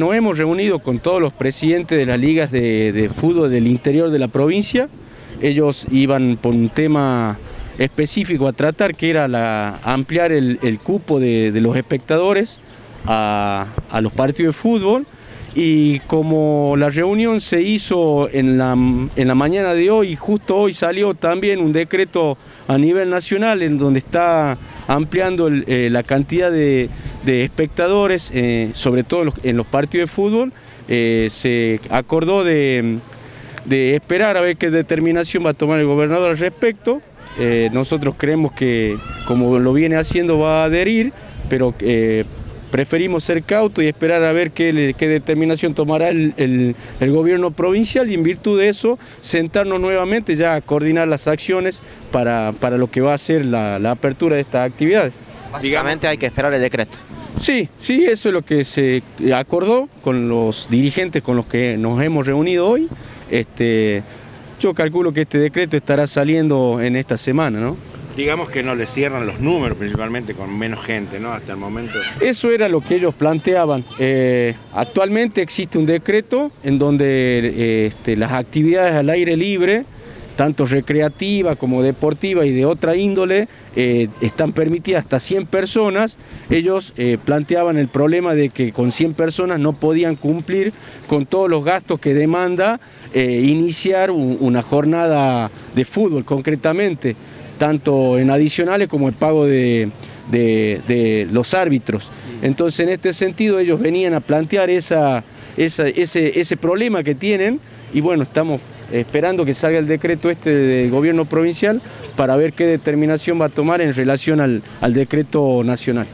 Nos hemos reunido con todos los presidentes de las ligas de, fútbol del interior de la provincia. Ellos iban por un tema específico a tratar, que era ampliar el, cupo de, los espectadores a, los partidos de fútbol. Y como la reunión se hizo en la, en la mañana de hoy, justo hoy salió también un decreto a nivel nacional en donde está ampliando eh, la cantidad de, de espectadores, eh, sobre todo en los, partidos de fútbol, eh, se acordó de, esperar a ver qué determinación va a tomar el gobernador al respecto. Eh, nosotros creemos que, como lo viene haciendo, va a adherir, pero preferimos ser cautos y esperar a ver qué, determinación tomará el, gobierno provincial y en virtud de eso sentarnos nuevamente ya a coordinar las acciones para, lo que va a ser la apertura de estas actividades. Básicamente hay que esperar el decreto. Sí, sí, eso es lo que se acordó con los dirigentes con los que nos hemos reunido hoy. Este, yo calculo que este decreto estará saliendo en esta semana, ¿no? Digamos que no le cierran los números, principalmente con menos gente, ¿no? Hasta el momento. Eso era lo que ellos planteaban. Eh, actualmente existe un decreto en donde eh, este, las actividades al aire libre tanto recreativa como deportiva y de otra índole, eh, están permitidas hasta 100 personas. Ellos eh, planteaban el problema de que con 100 personas no podían cumplir con todos los gastos que demanda eh, iniciar una jornada de fútbol concretamente, tanto en adicionales como el pago de, los árbitros. Entonces, en este sentido, ellos venían a plantear ese, ese problema que tienen y bueno, estamos esperando que salga el decreto este del gobierno provincial para ver qué determinación va a tomar en relación al, al decreto nacional.